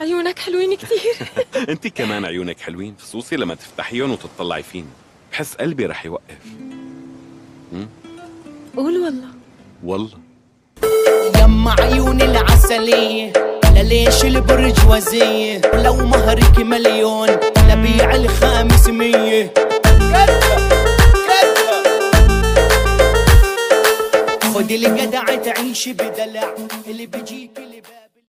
عيونك حلوين كتير. أنت كمان عيونك حلوين خصوصي لما تفتحيهم وتطلعي فيني بحس قلبي رح يوقف. قول والله. والله. يما عيون العسلية لليش البرج وزية؟ مهرك مليون لبيع الخامس مية. خدي الجدع تعيش بدلع اللي بيجيك اللي